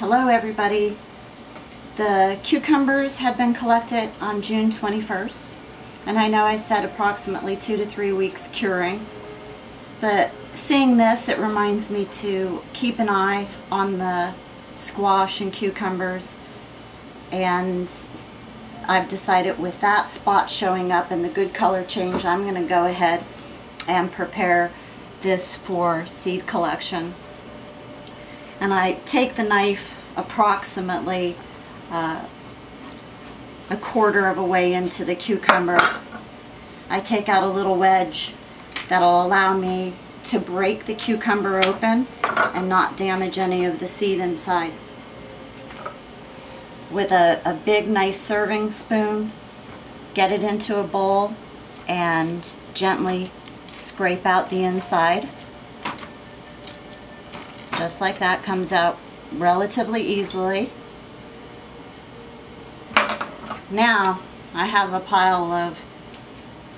Hello everybody. The cucumbers had been collected on June 21st and I know I said approximately two to three weeks curing but seeing this it reminds me to keep an eye on the squash and cucumbers and I've decided with that spot showing up and the good color change I'm going to go ahead and prepare this for seed collection and I take the knife approximately uh, a quarter of a way into the cucumber. I take out a little wedge that'll allow me to break the cucumber open and not damage any of the seed inside. With a, a big nice serving spoon, get it into a bowl and gently scrape out the inside just like that comes out relatively easily. Now I have a pile of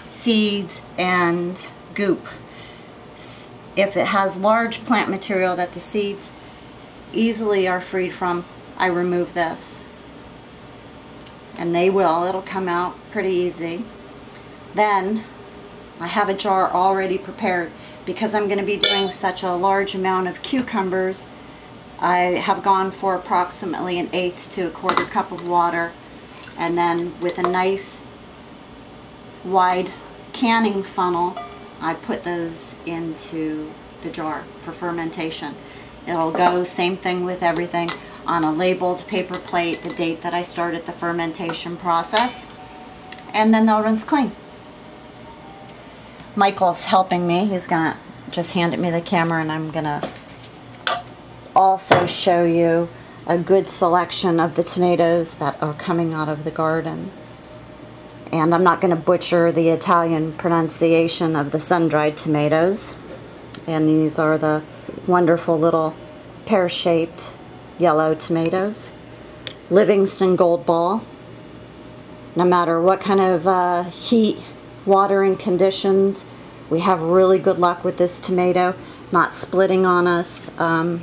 seeds and goop. If it has large plant material that the seeds easily are freed from, I remove this. And they will, it'll come out pretty easy. Then I have a jar already prepared because I'm going to be doing such a large amount of cucumbers, I have gone for approximately an eighth to a quarter cup of water and then with a nice wide canning funnel I put those into the jar for fermentation. It'll go same thing with everything on a labeled paper plate the date that I started the fermentation process and then they'll rinse clean. Michael's helping me. He's gonna just handed me the camera and I'm gonna also show you a good selection of the tomatoes that are coming out of the garden. And I'm not going to butcher the Italian pronunciation of the sun-dried tomatoes. And these are the wonderful little pear-shaped yellow tomatoes. Livingston Gold Ball. No matter what kind of uh, heat watering conditions. We have really good luck with this tomato, not splitting on us. Um,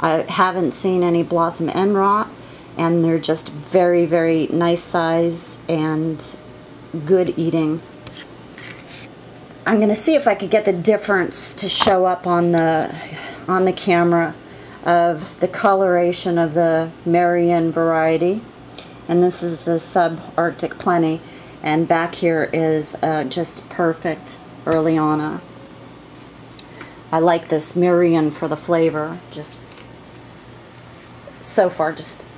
I haven't seen any blossom end rot, and they're just very, very nice size and good eating. I'm going to see if I could get the difference to show up on the on the camera of the coloration of the Marion variety. And this is the subarctic plenty and back here is uh, just perfect Earliana. I like this Marion for the flavor, just so far just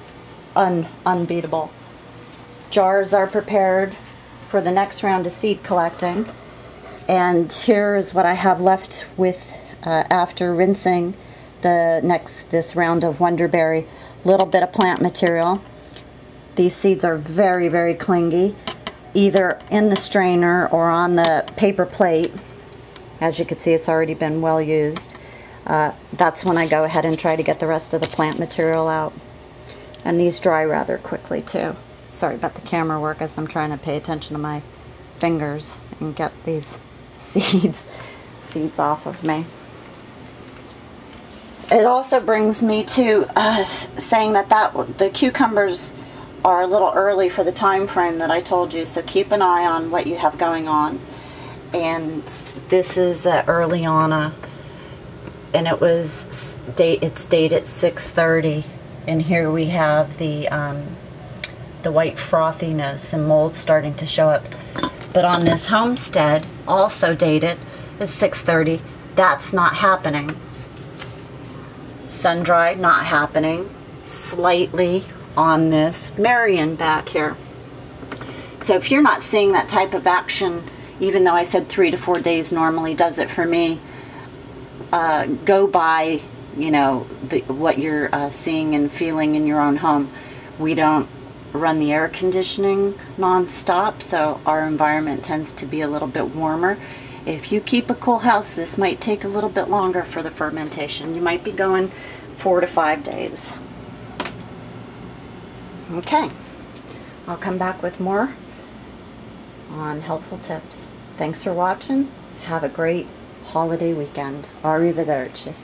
un unbeatable. Jars are prepared for the next round of seed collecting and here is what I have left with uh, after rinsing the next this round of Wonderberry little bit of plant material these seeds are very very clingy either in the strainer or on the paper plate. As you can see, it's already been well used. Uh, that's when I go ahead and try to get the rest of the plant material out. And these dry rather quickly too. Sorry about the camera work as I'm trying to pay attention to my fingers and get these seeds seeds off of me. It also brings me to uh, saying that, that the cucumbers are a little early for the time frame that I told you, so keep an eye on what you have going on. And this is uh, Earliana, and it was date. It's dated 6:30, and here we have the um, the white frothiness and mold starting to show up. But on this homestead, also dated, it's 6:30. That's not happening. Sun dried, not happening. Slightly on this Marion back here. So if you're not seeing that type of action, even though I said three to four days normally does it for me, uh, go by, you know, the, what you're uh, seeing and feeling in your own home. We don't run the air conditioning non-stop, so our environment tends to be a little bit warmer. If you keep a cool house, this might take a little bit longer for the fermentation. You might be going four to five days. Okay, I'll come back with more on helpful tips. Thanks for watching. Have a great holiday weekend. Arrivederci.